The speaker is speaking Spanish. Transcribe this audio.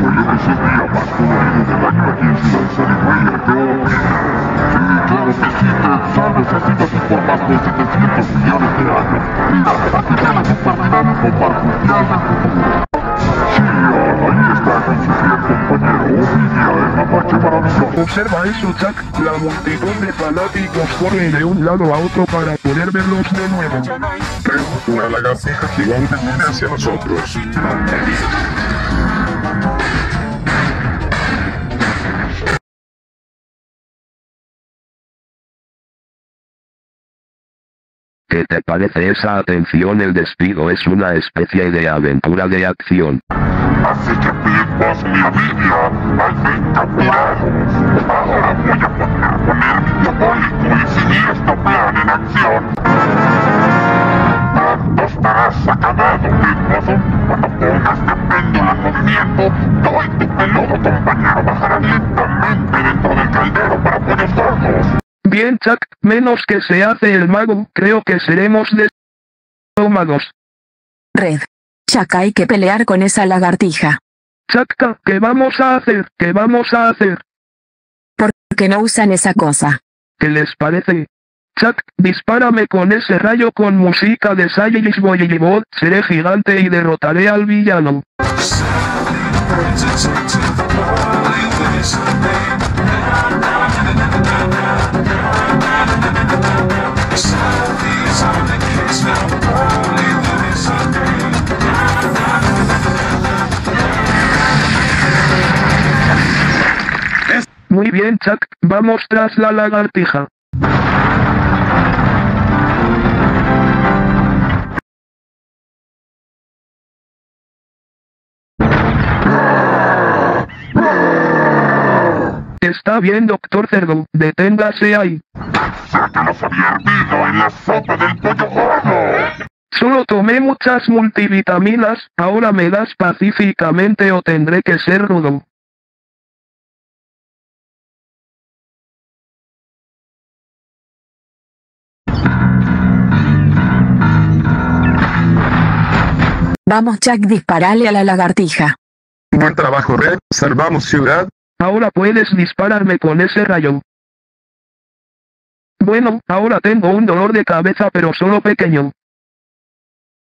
millones de daño aquí en Ciudad. ¿Qué opinas? Sí, claro que sí, así por más de 700 millones de años. Mira, aquí tiene Super Dinámico para mundial del futuro. Sí, ahí está con su fiel compañero Ovidia, el mapache maravilloso. Observa eso, Chuck. La multitud de fanáticos corre de un lado a otro para poder verlos de nuevo. Ted, una lagartija gigante viene hacia nosotros. ¿Qué te parece esa atención? El despido es una especie de aventura de acción. Así que mi Ovidia, al fin capturado. Ahora Bien, Chuck, menos que se hace el mago, creo que seremos de estómagos. Red. Chuck hay que pelear con esa lagartija. Chuck, ¿qué vamos a hacer? ¿Qué vamos a hacer? ¿Por qué no usan esa cosa? ¿Qué les parece? Chuck, dispárame con ese rayo con música de Silent Boy seré gigante y derrotaré al villano. Muy bien, Chuck, vamos tras la lagartija. Está bien, doctor Cerdo, deténgase ahí. Sé que los había hervido en la sopa del pollo gordo. Solo tomé muchas multivitaminas, ahora me das pacíficamente o tendré que ser rudo. Vamos, Chuck, disparale a la lagartija. Buen trabajo, Red. Salvamos ciudad. Ahora puedes dispararme con ese rayo. Bueno, ahora tengo un dolor de cabeza pero solo pequeño.